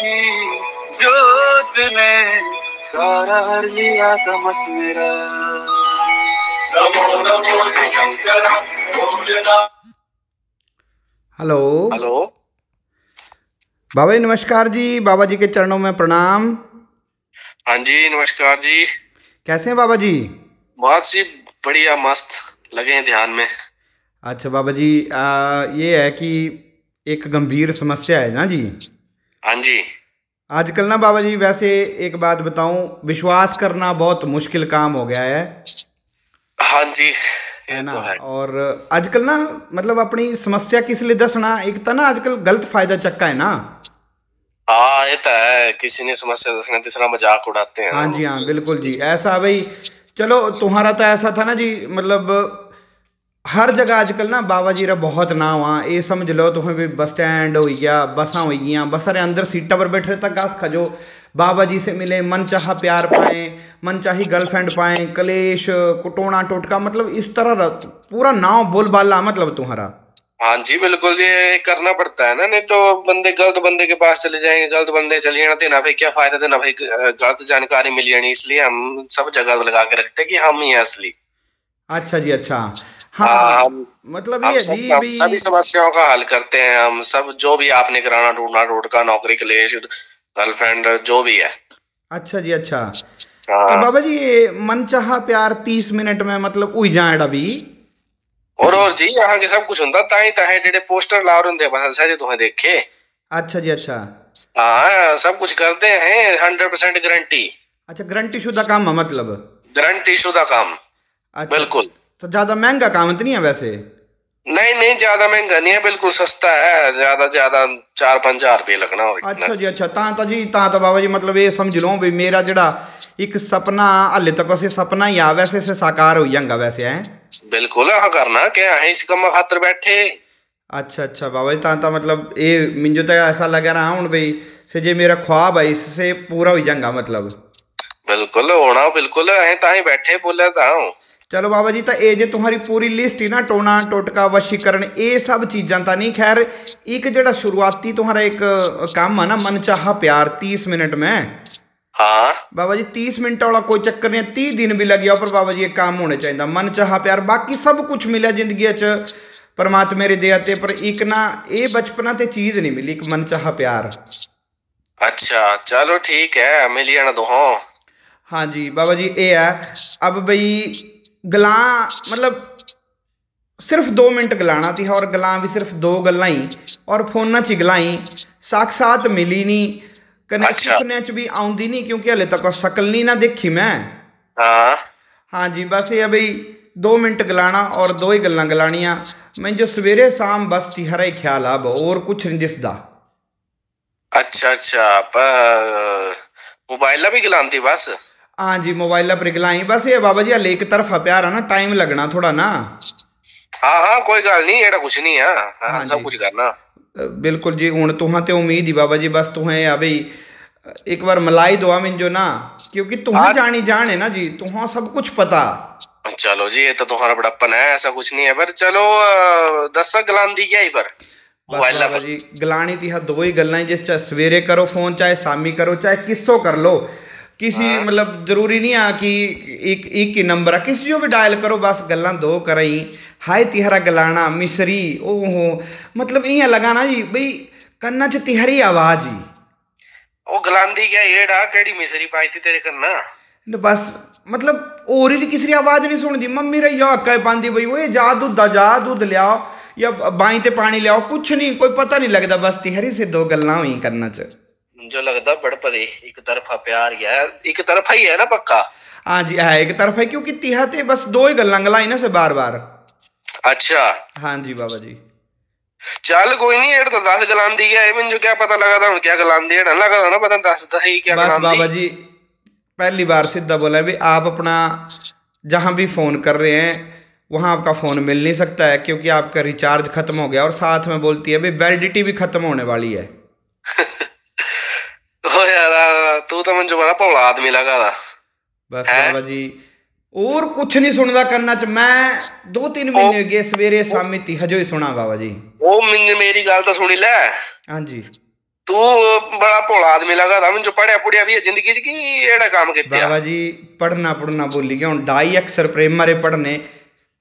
की जोत ने सारा हर लिया तमस मेरा हेलो। हेलो। बाबा जी नमस्कार जी। बाबा जी के चरणों में प्रणाम। हाँ जी नमस्कार जी। कैसे हैं बाबा जी? बहुत सी बढ़िया मस्त। लगे हैं ध्यान में। अच्छा बाबा जी आ, ये है कि एक गंभीर समस्या है ना जी? हाँ जी। आजकल ना बाबा जी वैसे एक बात बताऊँ विश्वास करना बहुत मुश्किल काम हो गया है। हाँ जी है ना? तो है। और आजकल ना मतलब अपनी समस्या किस लिए दसना एक तो ना आजकल गलत फ़ायदा चक्का है ना? हाँ ये तो है किसी ने समस्या दसने तीसरा मज़ाक उड़ाते हैं। हाँ जी हाँ बिल्कुल जी ऐसा भाई चलो तुम्हारा तो ऐसा था ना जी मतलब हर जगह आजकल ना बाबा जी रा बहुत नाम आ। ये समझ लो तुम्हें भी बस स्टैंड हो गया, बसा हो गई बसा रे अंदर सीटा पर बैठे तक घास खजो। बाबा जी से मिले, मन चाहा प्यार पाए, मन चाही गर्लफ्रेंड पाए, कलेश, कुटोना, टोटका मतलब इस तरह पूरा नाव बोलबाला मतलब तुम्हारा। हाँ जी, बिल्कुल ये करना पड़ता है ना, नहीं तो बंदे, गलत बंदे के पास चले जाएँगे, गलत बंदे चले जाना तो ना भाई क्या फ़ायदा, देना भाई गलत जानकारी मिल जानी, इसलिए हम सब जगह लगा के रखते हैं कि हम ही हैं असली। अच्छा जी अच्छा। हाँ, हाँ आ, मतलब ये सब, जी भी सभी समस्याओं का हल करते हैं। हम सब जो भी आपने कराना ढूंढना रोड का नौकरी के लिए गर्लफ्रेंड जो भी है। अच्छा जी अच्छा। तो बाबा जी ये मनचाहा प्यार तीस मिनट में मतलब उई जाए अभी। और और जी यहाँ के सब कुछ होता ताई ताहे डेडे पोस्टर ला रहे होंगे बस जे तुम्हें देखे। अच्छा जी अच्छा। हाँ सब कुछ करते हैं हंड्रेड परसेंट गारंटी अच्छा गारंटी शुदा काम मतलब? गारंटी शुदा काम। अच्छा, बिल्कुल। तो ज़्यादा महँगा काम तो नहीं है वैसे? नहीं नहीं ज़्यादा महँगा नहीं है बिल्कुल सस्ता है। ज़्यादा ज़्यादा चार पाँच हज़ार रुपये लगना और अच्छा जी अच्छा। ता तो जी ता तो बाबा जी मतलब ये समझ लो भी मेरा जड़ा एक सपना हले तक वैसे सपना ही आ वैसे से साकार हो जाएगा वैसे है? बिल्कुल हाँ करना। क्या है इस कम खातर बैठे? अच्छा अच्छा। बाबा जी ता तो मतलब ये मिंजो तक ऐसा लगा रहा हूँ भाई से जे मेरा ख्वाब है इससे पूरा हो जाएगा मतलब। बिल्कुल होना बिल्कुल। अही बैठे बोला था हूँ। चलो बाबा जी तो ये जो तुम्हारी पूरी लिस्ट ही ना टोना टोटका वशीकरण ये सब चीज़ा तो नहीं खैर एक जड़ा शुरुआती तुम्हारा एक काम है ना मनचाहा प्यार तीस मिनट में हाँ बाबा जी तीस मिनट वाला कोई चक्कर नहीं तीह दिन भी लग गया पर बाबा जी ये काम होने चाहिए मन चाह प्यार बाकी सब कुछ मिला जिंदगी च परमात्मा रे दया ते पर एक ना ये बचपना ते चीज नहीं मिली एक मन चाह प्यार अच्छा चलो ठीक है मिली जाना तो हाँ जी बाबा जी ये है अब भाई ਗਲਾਂ ਮਤਲਬ ਸਿਰਫ 2 ਮਿੰਟ ਗਲਾਣਾ ਤੀ ਔਰ ਗਲਾਂ ਵੀ ਸਿਰਫ ਦੋ ਗੱਲਾਂ ਹੀ ਔਰ ਫੋਨਾਂ 'ਚ ਗਲਾਂ ਹੀ ਸਾਖਸਾਤ ਮਿਲੀ ਨਹੀਂ ਕਨੈਕਸ਼ਨ 'ਚ ਵੀ ਆਉਂਦੀ ਨਹੀਂ ਕਿਉਂਕਿ ਹਲੇ ਤੱਕ ਸ਼ਕਲ ਨਹੀਂ ਨਾ ਦੇਖੀ ਮੈਂ। ਹਾਂ। ਹਾਂਜੀ ਬਸ ਇਹ ਆ ਬਈ 2 ਮਿੰਟ ਗਲਾਣਾ ਔਰ ਦੋ ਹੀ ਗੱਲਾਂ ਗਲਾਣੀਆਂ। ਮੈਂ ਜੋ ਸਵੇਰੇ ਸ਼ਾਮ ਬਸ ਤਿਹਰਾ ਹੀ ਖਿਆਲ ਆ ਬੋ ਔਰ ਕੁਛ ਨਹੀਂ ਦਿਸਦਾ। ਅੱਛਾ ਅੱਛਾ ਪਰ ਮੋਬਾਈਲ ਵੀ ਗਲਾਉਂਦੀ ਬਸ? हाँ जी मोबाइल पर गलाई बस ये बाबा जी लेक तरफ़ प्यार है ना टाइम लगना थोड़ा ना। हाँ हाँ कोई गल नहीं एड़ा कुछ नहीं है। हाँ, हाँ सब कुछ करना। बिल्कुल जी हूँ तुहा ते उम्मीद ही बाबा जी बस तुहें आ भाई एक बार मलाई दो मिन ना क्योंकि तुम्हें हाँ। जानी जान ना जी तुम्हें सब कुछ पता। चलो जी ये तो तुम्हारा बड़प्पन है ऐसा कुछ नहीं है पर चलो दस गलांदी क्या ही पर? जी गलानी थी हाँ दो ही गल्ला जिस चाहे सवेरे करो फ़ोन चाहे शामी करो चाहे किसो कर लो। किसी हाँ। मतलब ज़रूरी नहीं आ कि एक एक ही नंबर आ। किसी जो भी डायल करो बस गल्ला दो कराई। हाय तिहरा गलाना मिसरी हो मतलब इं लगाना जी भाई कन्ना च तिहारी आवाज़ ही। ओ गलांदी क्या एड़ा केड़ी मिसरी पाई तेरे कन्ना? बस मतलब और ही किसी आवाज़ नहीं सुनती मम्मी रे यो अक्का पांदी भाई ओए जा दूध जा दूध लिया या बाई ते पानी लिया कुछ नहीं कोई पता नहीं लगता बस तिहारी से दो गल्ला हुई कन्ना च। जो लगता बड़ परे एक तरफा प्यार गया एक तरफा ही है ना पक्का? हाँ जी हाँ, है एक तरफा क्योंकि तिहा ते बस दो ही गल्ला गलाई ना से बार बार अच्छा। हाँ जी बाबा जी। चल कोई नहीं एट तो दस गलान दी है मैं जो क्या पता लगा था क्या गलान दी है लगा ना पता दस था ही क्या बस बाबा जी पहली बार सीधा बोला भी आप अपना जहाँ भी फ़ोन कर रहे हैं वहाँ आपका फ़ोन मिल नहीं सकता है क्योंकि आपका रिचार्ज ख़त्म हो गया और साथ में बोलती है भाई वैलिडिटी भी ख़त्म होने वाली है। यार तू तो मुझे बड़ा भोला आदमी लगा था बस हैं? बाबा जी और कुछ नहीं सुनता करना च मैं दो तीन महीने हो गए सवेरे शामी ती हजो ही सुना बाबा जी ਉਹ ਮੈਨੂੰ ਮੇਰੀ ਗੱਲ ਤਾਂ ਸੁਣੀ ਲੈ हाँ जी ਤੂੰ ਬੜਾ ਭੋਲਾ ਆਦਮੀ ਲੱਗਦਾ ਮੈਨੂੰ ਪੜਿਆ ਪੁੜਿਆ ਵੀ ਹੈ ਜ਼ਿੰਦਗੀ 'ਚ ਕੀ ਇਹੜਾ ਕੰਮ ਕੀਤਾ बाबा जी पढ़ना पढ़ना भूल गया हूँ ढाई अक्षर प्रेम मारे पढ़ने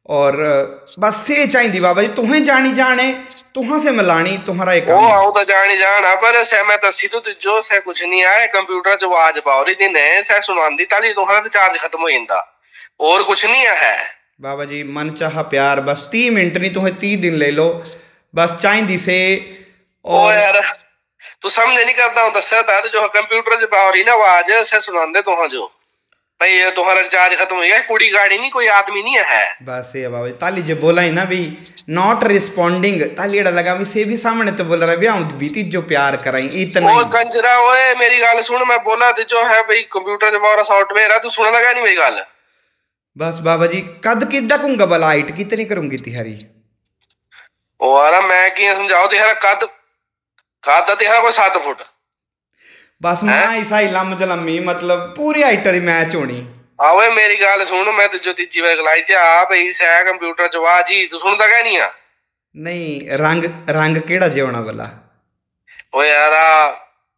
और अ, बस से चाहिए बाबा जी तुम्हें जानी जाने तुहाँ से मिलानी तुम्हारा एक ਉਹ काम ਆਉ ਤਾਂ ਜਾਣ ਹੀ ਜਾਣ ਆ ਪਰ ਸੈ ਮੈਂ ਦੱਸੀ ਤੂੰ ਜੋ ਸੈ ਕੁਛ ਨਹੀਂ ਆਇਆ ਕੰਪਿਊਟਰ 'ਚ ਆਵਾਜ਼ ਪਾਉ ਰਹੀ ਦਿਨ ਹੈ ਸੈ ਸੁਣਾਉਂਦੀ ਤਾਲੀ ਤੁਹਾਡਾ ਤੇ ਚਾਰਜ ਖਤਮ ਹੋ ਜਾਂਦਾ ਹੋਰ ਕੁਛ ਨਹੀਂ ਹੈ बाबा जी मन चाहा प्यार बस तीह मिनट नहीं तुम्हें तीह दिन ले लो बस चाहिए से ਉਹ और ਯਾਰ ਤੂੰ ਸਮਝ ਨਹੀਂ ਕਰਦਾ ਹੂੰ ਦੱਸਿਆ ਤਾਂ ਤੇ ਜੋ ਕੰਪਿਊਟਰ 'ਚ ਪਾਉ ਰਹੀ ਨਾ ਆਵਾਜ਼ ਸੈ ਸੁਣਾਉਂਦੇ ਤੁਹਾਂ ਜੋ भाई ये तुम्हारा रिचार्ज खत्म हो गया कोड़ी गाड़ी नहीं कोई आदमी नहीं है। बस ये बाबा ताली जे बोला ही ना भी नॉट रिस्पोंडिंग ताली एड़ा लगा भी से भी सामने तो बोल रहा भी हम बीती जो प्यार कराई इतना ओ कंजरा ओए मेरी गाल सुन मैं बोला ते जो है भाई कंप्यूटर जो हमारा सॉफ्टवेयर है तू सुन लगा नहीं मेरी गाल? बस बाबा जी कद किदा कूँगा भला हाइट कितनी करूँगी तिहारी? ओ अरे मैं की समझाओ तिहारा कद? कद तिहारा कोई 7 फुट? बस मैं ऐसा ही लम जलमी मतलब पूरी हाइटर ही मैच होनी ਆਵੇ ਮੇਰੀ ਗੱਲ ਸੁਣ ਮੈਂ ਤੇ ਜੋ ਤੀਜੀ ਵਾਰ ਗਲਾਈ ਤੇ ਆ ਭਈ ਸੈ ਕੰਪਿਊਟਰ 'ਚ ਵਾ ਜੀ ਤੂੰ ਸੁਣਦਾ ਕਹਿ ਨਹੀਂ ਆ नहीं रंग रंग केड़ा जे होना भला ਓ ਯਾਰਾ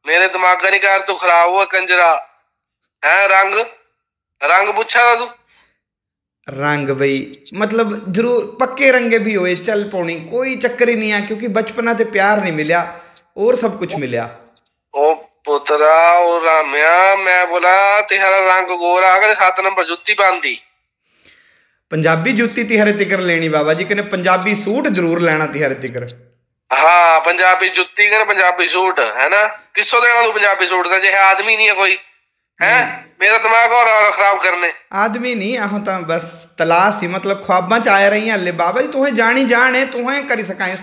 ਮੇਰੇ ਦਿਮਾਗ ਨਹੀਂ ਕਰ ਤੂੰ ਖਰਾਬ ਹੋ ਕੰਜਰਾ ਹੈ ਰੰਗ ਰੰਗ ਪੁੱਛਾ ਤਾ ਤੂੰ रंग भाई मतलब जरूर पक्के रंगे भी होए चल पौनी कोई चक्कर ही नहीं है क्योंकि बचपना ते प्यार नहीं मिलया और सब कुछ मिलया ਉਹ ਪੁੱਤਰਾ ਉਹ ਰਾਮਿਆ ਮੈਂ ਬੋਲਾ ਤੇਰਾ ਰੰਗ ਗੋਰਾ ਅਗਰ 7 ਨੰਬਰ ਜੁੱਤੀ ਪਾਉਂਦੀ पंजाबी जूती तिहारे तिकर लेनी बाबा जी कने पंजाबी सूट जरूर लेना तिहारे तिकर ਹਾਂ ਪੰਜਾਬੀ ਜੁੱਤੀ ਕਹਿੰਦਾ ਪੰਜਾਬੀ ਸੂਟ ਹੈ ਨਾ ਕਿੱਸੋਂ ਦੇਣਾ ਤੂੰ ਪੰਜਾਬੀ ਸੂਟ ਦਾ ਜੇ ਆਦਮੀ ਨਹੀਂ ਹੈ ਕੋਈ ਹੈ ਮੇਰਾ ਦਿਮਾਗ ਹੋਰ ਹੋਰ ਖਰਾਬ ਕਰਨੇ आदमी नहीं आहो तो बस तलाश ही मतलब ख्वाबा च आया रही हैं ले बाबा जी तुम्हें जानी जाने तुम्हें करी सका इस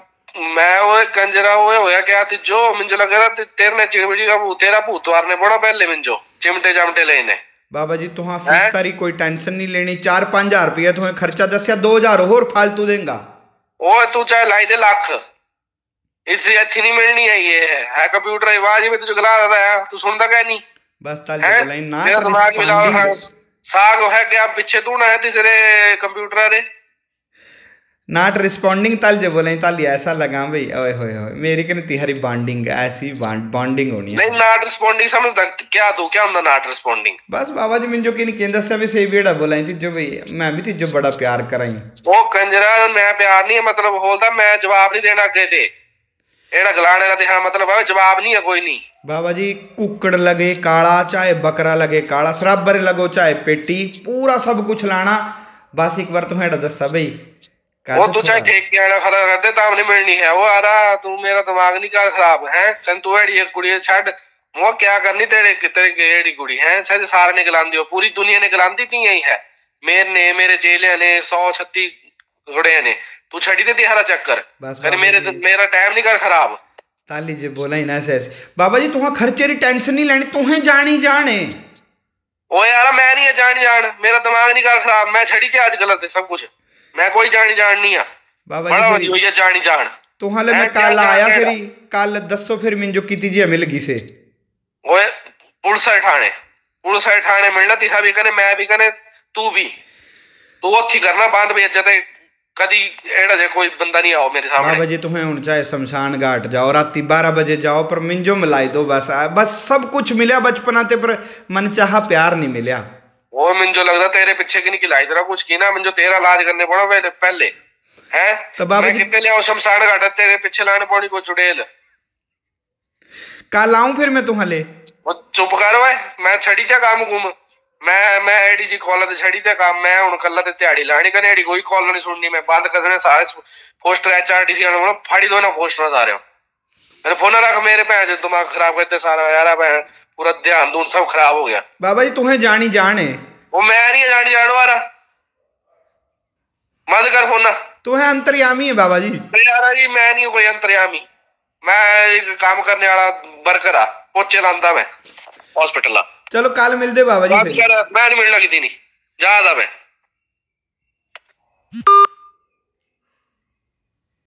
मैं वो कंजरा हुए होया क्या थी जो मिंजो लग रहा थी तेरने चिमटी का तेरा भूत वारने पड़ा पहले मिंजो चिमटे चामटे लेने बाबा जी तुहा फ़ीस सारी कोई टेंशन नहीं लेनी चार पाँच हज़ार रुपया तुम्हें खर्चा दस या दो हज़ार और फालतू देगा ओ तू चाहे लाई दे लाख इससे अच्छी नहीं मिलनी है ये है कंप्यूटर आवाज़ में तुझे गला रहा है तू सुनता क्या नहीं बस ताली लाइन ना दिमाग मिला साग है क्या पीछे तू ना है तीसरे कंप्यूटर रे नॉट रिस्पॉन्डिंग ताल जब बोले ताल ऐसा लगा भाई ओए होए होए मेरी कने तिहारी बॉन्डिंग ऐसी बॉन्डिंग होनी है नहीं नॉट रिस्पॉन्डिंग समझ तक क्या दो क्या होता नॉट रिस्पॉन्डिंग बस बाबा जी मैं जो कि नहीं केंद्र से भी सही बेड़ा बोलाई थी जो भाई मैं भी थी जो बड़ा प्यार कराई ओ कंजरा मैं प्यार नहीं मतलब होता मैं जवाब नहीं देना गए थे एड़ा गलाने का हाँ मतलब है जवाब नहीं है कोई नहीं बाबा जी कुकड़ लगे काला चाहे बकरा लगे काला शराबर लगो चाहे पेटी पूरा सब कुछ लाना बस एक बार तो हेड़ा दसा भाई वो तो चाहे ठेक के आना खड़ा करते दे तामने मिलनी है। वो आ रहा तू मेरा दिमाग नहीं कर खराब है? कंतु एड़ी एक कुड़ी छड़। वो क्या करनी तेरे तेरे एड़ी कुड़ी है? सारे सारे ने गलांदी हो पूरी दुनिया ने गलांदी थी यही है। मेरे ने मेरे जेले ने सौ छत्ती घोड़े ने। तू छड़ी दे तेरा चक्कर। अरे मेरे मेरा टाइम नहीं कर खराब। ताली जी बोला ही ना ऐसे बाबा जी तुम्हारा खर्चे री टेंशन नहीं लेनी तुहे जानी जाने। ओ यार मैं नहीं है जानी जान। मेरा दिमाग नहीं कर खराब मैं छड़ी थे आज गलत है सब कुछ। ਮੈਂ ਕੋਈ ਜਾਣੀ ਜਾਣ ਨਹੀਂ ਆ बाबा ਬੜਾ जी ਵਧੀ ਹੋਈ ਹੈ ਜਾਣੀ ਜਾਣ तुम्हारे मैं मैं क्या कल आया जान फिर रहा? ही कल दसो फिर मिंजो की जी मिल गई से ਓਏ ਪੁਲਿਸ ਵਾਲੇ ਥਾਣੇ ਪੁਲਿਸ ਵਾਲੇ ਥਾਣੇ ਮਿਲਣਾ ਤਿਸਾ ਵੀ ਕਨੇ ਮੈਂ ਵੀ ਕਨੇ ਤੂੰ ਵੀ ਤੂੰ ਉੱਥੇ ਹੀ ਕਰਨਾ ਬੰਦ ਵੀ ਇੱਜ਼ਤ ਕਦੀ ਇਹੜਾ ਜੇ ਕੋਈ ਬੰਦਾ ਨਹੀਂ ਆਓ ਮੇਰੇ बाबा ਸਾਹਮਣੇ जी तुम्हें हूँ चाहे शमशान घाट जाओ राती बारह बजे जाओ पर मिंजो मिलाई दो बस आ, बस सब कुछ मिला बचपना ते पर मन चाहा प्यार नहीं मिलया वो मैं जो लग रहा तेरे पीछे की निकला तेरा कुछ की ना मैं जो तेरा इलाज करने पड़ा तो पहले पहले तो है? तो मैं कितने ले शमशान घाटा तेरे पीछे लाने पड़ी को चुड़ैल? कल आऊँ फिर मैं तुम्हारे वो चुप कर भाई मैं छड़ी क्या काम घूम? मैं मैं एडी जी कॉल ते छड़ी ते काम मैं हूँ कल ते दिहाड़ी लानी कने एडी कोई कॉल नहीं सुननी मैं बंद करने सारे पोस्टर एचआरटीसी आने बोला फाड़ी दो ना पोस्टर सारे। मेरे फ़ोन रख मेरे पे दिमाग खराब करते सारा यार भैं पूरा ध्यान दून सब खराब हो गया। बाबा जी तुम्हें जानी जाने वो मैं नहीं जानी जान वाला। मत कर फोना तुम्हें अंतर्यामी है बाबा जी। यार जी मैं नहीं कोई अंतर्यामी। मैं एक काम करने वाला वर्कर आ पोचे लांदा मैं हॉस्पिटल ला। चलो कल मिलते बाबा जी मैं नहीं मिलना कितनी नहीं। जा मैं।